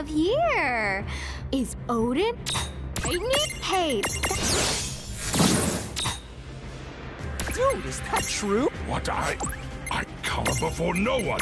of here. Is Odin? Hey, Dude, is that true? What I... I cower before no one.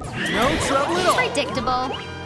No trouble at all. predictable.